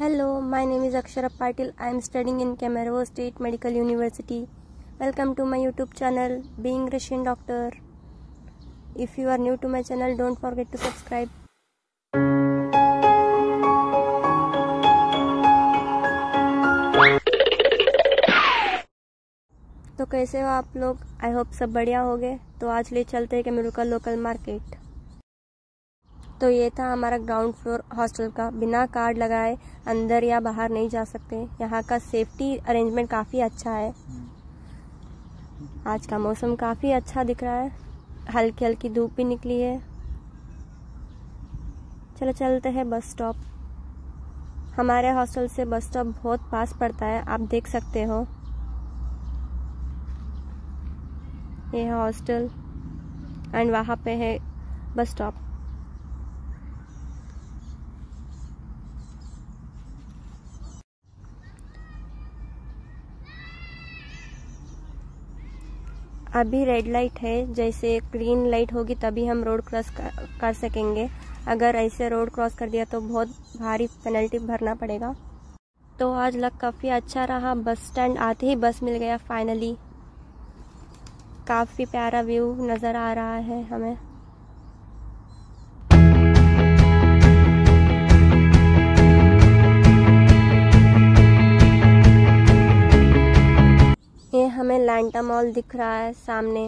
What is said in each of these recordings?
Hello my name is Akshara Patil I am studying in Kemerovo State Medical University welcome to my YouTube channel being Russian doctor if you are new to my channel don't forget to subscribe तो कैसे हो आप लोग? I hope सब बढ़िया हो गए तो आज ले चलते हैं कैमेरो का लोकल मार्केट तो ये था हमारा ग्राउंड फ्लोर हॉस्टल का। बिना कार्ड लगाए अंदर या बाहर नहीं जा सकते। यहाँ का सेफ्टी अरेंजमेंट काफ़ी अच्छा है। आज का मौसम काफ़ी अच्छा दिख रहा है। हल्की हल्की धूप भी निकली है। चलो चलते हैं बस स्टॉप हमारे हॉस्टल से बस स्टॉप बहुत पास पड़ता है। आप देख सकते हो। ये हॉस्टल एंड वहाँ पे है बस स्टॉप अभी रेड लाइट है, जैसे ग्रीन लाइट होगी तभी हम रोड क्रॉस कर सकेंगे। अगर ऐसे रोड क्रॉस कर दिया तो बहुत भारी पेनल्टी भरना पड़ेगा। तो आज लग काफ़ी अच्छा रहा बस स्टैंड आते ही बस मिल गया फाइनली काफ़ी प्यारा व्यू नज़र आ रहा है हमें। ये हमें लैंटा मॉल दिख रहा है सामने।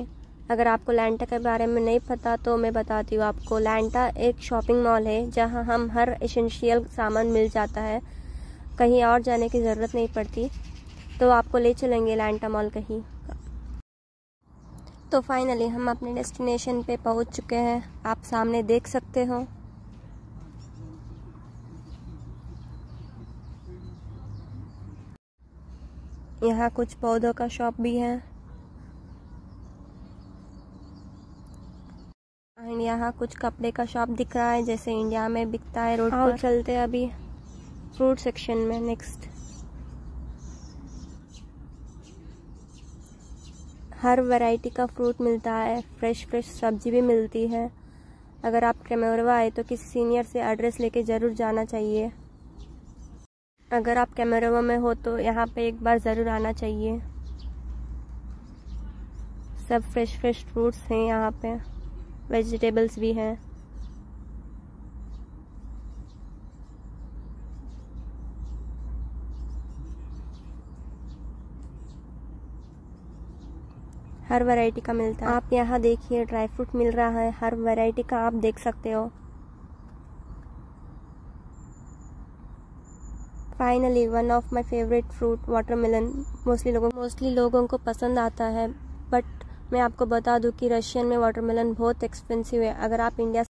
अगर आपको लैंटा के बारे में नहीं पता तो मैं बताती हूँ आपको। लैंटा एक शॉपिंग मॉल है, जहाँ हम हर एसेंशियल सामान मिल जाता है। कहीं और जाने की ज़रूरत नहीं पड़ती। तो आपको ले चलेंगे लैंटा मॉल कहीं। तो फाइनली हम अपने डेस्टिनेशन पे पहुँच चुके हैं। आप सामने देख सकते हो। यहाँ कुछ पौधों का शॉप भी है। एंड यहाँ कुछ कपड़े का शॉप दिख रहा है जैसे इंडिया में बिकता है रोड पर। चलते हैं अभी फ्रूट सेक्शन में नेक्स्ट। हर वैरायटी का फ्रूट मिलता है फ्रेश फ्रेश सब्ज़ी भी मिलती है। अगर आप कैमरवा आए तो किसी सीनियर से एड्रेस लेके ज़रूर जाना चाहिए। अगर आप कैमरवा में हो तो यहाँ पे एक बार ज़रूर आना चाहिए। सब फ्रेश फ्रेश फ्रूट्स हैं यहाँ पे। वेजिटेबल्स भी हैं। हर वैरायटी का मिलता है। आप यहाँ देखिए ड्राई फ्रूट मिल रहा है। हर वैरायटी का आप देख सकते हो। Finally one of my favourite fruit watermelon mostly लोगों मोस्टली लोगों को पसंद आता है बट मैं आपको बता दूँ कि रशियन में वाटरमेलन बहुत एक्सपेंसिव है। अगर आप इंडिया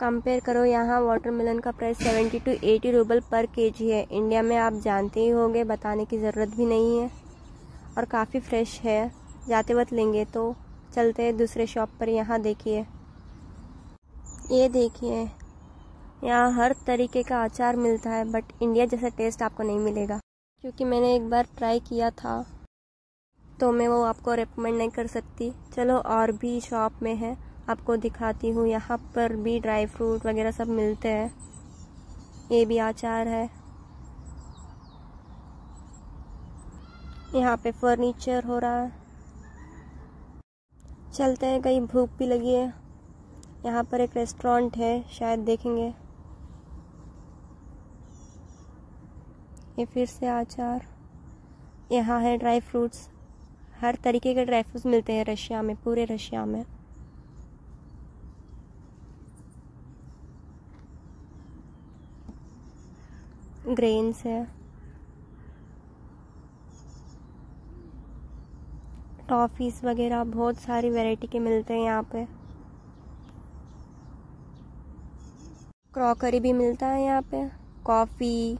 कंपेयर करो, यहाँ वाटरमेलन का price seventy two eighty rouble पर केजी है। इंडिया में आप जानते ही होंगे, बताने की ज़रूरत भी नहीं है, और काफ़ी फ्रेश है। जाते वक्त लेंगे तो चलते हैं दूसरे शॉप पर। यहाँ देखिए, ये देखिए यहाँ हर तरीके का अचार मिलता है बट इंडिया जैसा टेस्ट आपको नहीं मिलेगा। क्योंकि मैंने एक बार ट्राई किया था तो मैं वो आपको रिकमेंड नहीं कर सकती। चलो, और भी शॉप में है, आपको दिखाती हूँ। यहाँ पर भी ड्राई फ्रूट वगैरह सब मिलते हैं। ये भी अचार है। यहाँ पे फर्नीचर हो रहा है। चलते हैं, कहीं भूख भी लगी है। यहाँ पर एक रेस्टोरेंट है, शायद देखेंगे। ये फिर से अचार। यहाँ है ड्राई फ्रूट्स। हर तरीके के ड्राई फ्रूट्स मिलते हैं रशिया में, पूरे रशिया में। ग्रेन्स है। टॉफ़ीज़ वगैरह, बहुत सारी वैरायटी के मिलते हैं यहाँ पे। क्रॉकरी भी मिलता है यहाँ पे। Coffee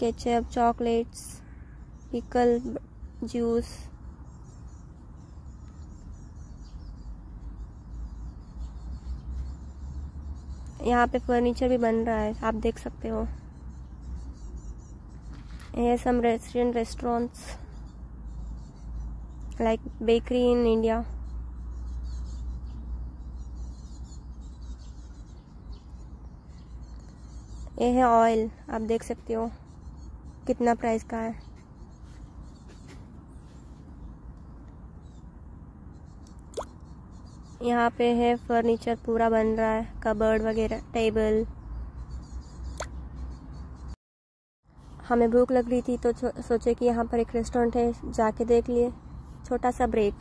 ketchup, chocolates, pickle juice यहाँ पे फर्नीचर भी बन रहा है, आप देख सकते हो। ये some restaurant restaurants like bakery in India. ये है ऑयल आप देख सकते हो। कितना प्राइस का है? यहाँ पे है फर्नीचर पूरा बन रहा है कबर्ड वगैरह टेबल हमें भूख लग रही थी तो सोचे कि यहाँ पर एक रेस्टोरेंट है, जाके देख लिए। छोटा सा ब्रेक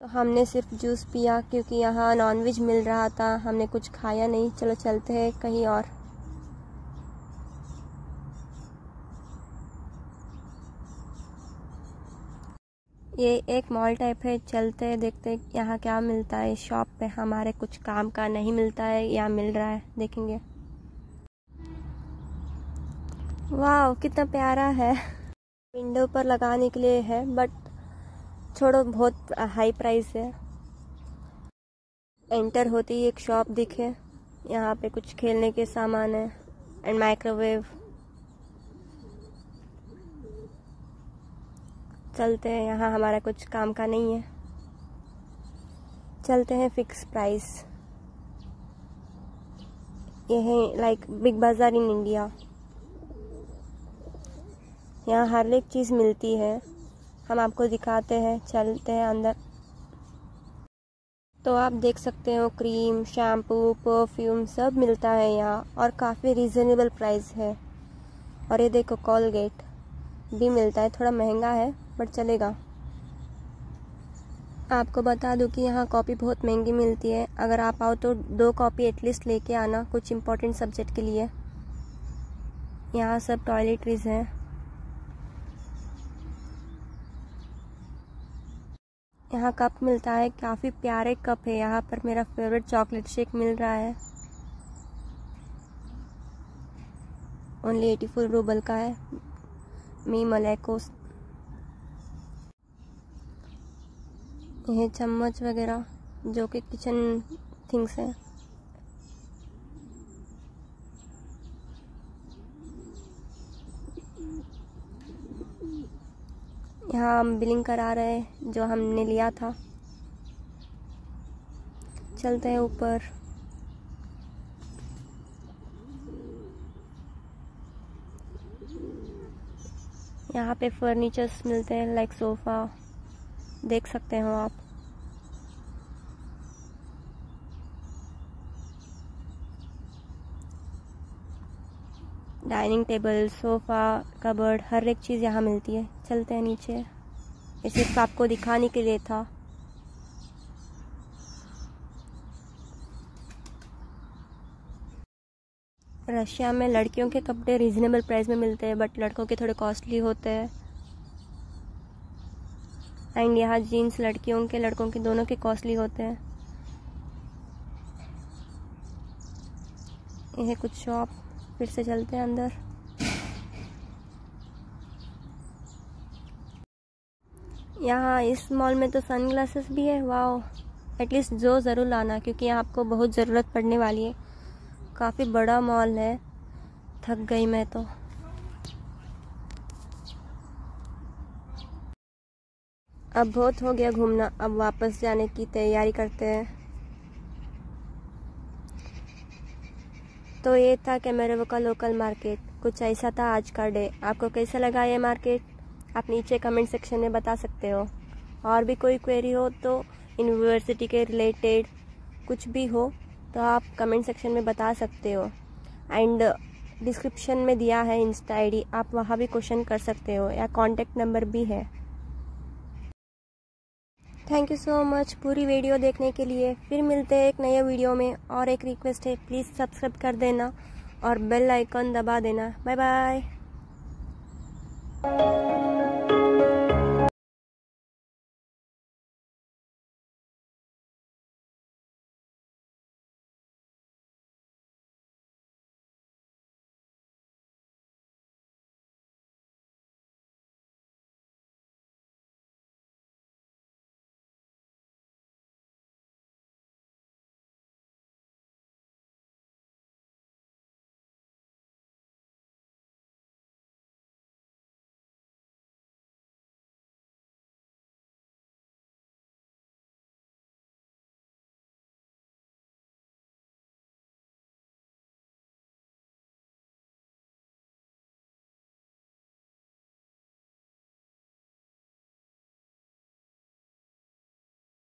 तो हमने सिर्फ़ जूस पिया क्योंकि यहाँ नॉनवेज मिल रहा था। हमने कुछ खाया नहीं। चलो चलते हैं कहीं और। ये एक मॉल टाइप है। चलते हैं, देखते हैं यहाँ क्या मिलता है। शॉप पे हमारे कुछ काम का नहीं मिलता है या मिल रहा है। देखेंगे। वाह कितना प्यारा है। विंडो पर लगाने के लिए है बट छोड़ो, बहुत हाई प्राइस है। एंटर होती ही एक शॉप दिखे। यहाँ पे कुछ खेलने के सामान है एंड माइक्रोवेव चलते हैं, यहाँ हमारा कुछ काम का नहीं है। चलते हैं फिक्स प्राइस ये है लाइक बिग बाज़ार इन इंडिया यहाँ हर एक चीज़ मिलती है। हम आपको दिखाते हैं, चलते हैं अंदर। तो आप देख सकते हो क्रीम शैम्पू परफ्यूम सब मिलता है यहाँ और काफ़ी रिजनेबल प्राइस है। और ये देखो कॉलगेट भी मिलता है, थोड़ा महँगा है बट चलेगा। आपको बता दूँ कि यहाँ कॉपी बहुत महँगी मिलती है। अगर आप आओ तो दो कॉपी एटलीस्ट लेके आना कुछ इम्पोर्टेंट सब्जेक्ट के लिए। यहाँ सब टॉयलेटरीज हैं। यहाँ कप मिलता है। काफ़ी प्यारे कप है। यहाँ पर मेरा फेवरेट चॉकलेट शेक मिल रहा है। ओनली एटी फोर रूबल का है। मी मलैको यह चम्मच वगैरह, जो कि किचन थिंग्स हैं। यहाँ हम बिलिंग करा रहे हैं, जो हमने लिया था। चलते हैं ऊपर। यहाँ पे फर्नीचर्स मिलते हैं लाइक सोफ़ा देख सकते हो आप। डाइनिंग टेबल, सोफ़ा, कबर्ड, हर एक चीज़ यहाँ मिलती है। चलते हैं नीचे। ये सिर्फ़ आपको दिखाने के लिए था। रशिया में लड़कियों के कपड़े रीज़नेबल प्राइस में मिलते हैं बट लड़कों के थोड़े कॉस्टली होते हैं। एंड यहाँ जीन्स लड़कियों के, लड़कों के दोनों के कॉस्टली होते हैं। यह कुछ शॉप फिर से चलते हैं अंदर। यहाँ इस मॉल में तो सन ग्लासेस भी है वाह एटलीस्ट जो ज़रूर लाना, क्योंकि यहाँ आपको बहुत ज़रूरत पड़ने वाली है। काफ़ी बड़ा मॉल है। थक गई मैं तो। अब बहुत हो गया घूमना। अब वापस जाने की तैयारी करते हैं। तो ये था कैमरे का लोकल मार्केट कुछ ऐसा था आज का डे आपको कैसा लगा ये मार्केट आप नीचे कमेंट सेक्शन में बता सकते हो। और भी कोई क्वेरी हो तो यूनिवर्सिटी के रिलेटेड कुछ भी हो तो आप कमेंट सेक्शन में बता सकते हो। एंड डिस्क्रिप्शन में दिया है इंस्टा आईडी आप वहाँ भी क्वेश्चन कर सकते हो। या कॉन्टेक्ट नंबर भी है। थैंक यू सो मच पूरी वीडियो देखने के लिए। फिर मिलते हैं एक नए वीडियो में। और एक रिक्वेस्ट है प्लीज़ सब्सक्राइब कर देना और बेल आइकन दबा देना। Bye bye